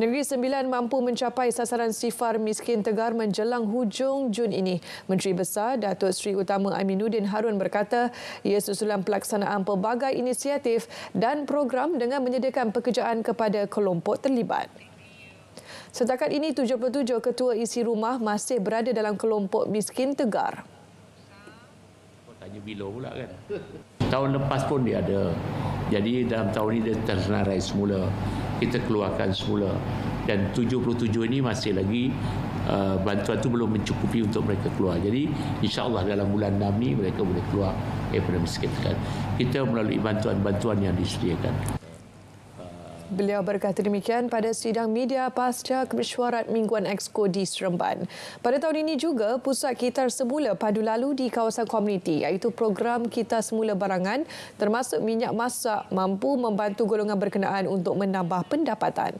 Negeri Sembilan mampu mencapai sasaran sifar miskin tegar menjelang hujung Jun ini. Menteri Besar Datuk Seri Utama Aminuddin Harun berkata ia susulan pelaksanaan pelbagai inisiatif dan program dengan menyediakan pekerjaan kepada kelompok terlibat. Setakat ini 77 ketua isi rumah masih berada dalam kelompok miskin tegar. Tanya bila pula kan? Tahun lepas pun dia ada. Jadi dalam tahun ini dia tersenarai semula. Kita keluarkan semula. Dan 77 ini masih lagi uh, bantuan itu belum mencukupi untuk mereka keluar. Jadi insyaAllah dalam bulan 6 ini mereka boleh keluar daripada miskin kita melalui bantuan-bantuan yang disediakan Beliau berkata demikian pada sidang media pasca kemesyuarat Mingguan Exco di Seremban. Pada tahun ini juga, pusat kitar semula padu lalu di kawasan komuniti iaitu program kita semula barangan termasuk minyak masak mampu membantu golongan berkenaan untuk menambah pendapatan.